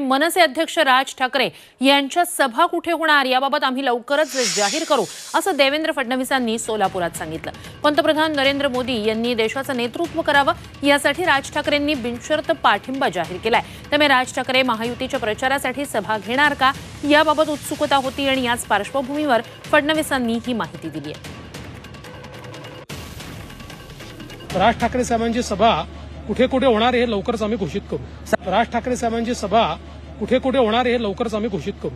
मनसे अध्यक्ष राज ठाकरे यांच्या सभा कुठे होणार? याबाबत आम्ही लवकरच जाहीर करू असं देवेंद्र फडणवीसांनी सोलापुरात सांगितलं. पंतप्रधान नरेंद्र मोदी यांनी देशाचं नेतृत्व करावं यासाठी राज ठाकरेंनी बिनशर्त पाठिंबा जाहीर केलाय. त्यामुळे राज ठाकरे महायुतीच्या प्रचारासाठी सभा घेणार का? याबाबत उत्सुकता होती आणि याच पार्श्वभूमीवर फडणवीसांनी ही माहिती दिली आहे. राज ठाकरे साहेबांची सभा कुठे कुठे होणार आहे हे लवकरच आम्ही घोषित करू. राज ठाकरे साहेबांची सभा कुठे कुठे होणार आहे हे लवकरच आम्ही घोषित करू.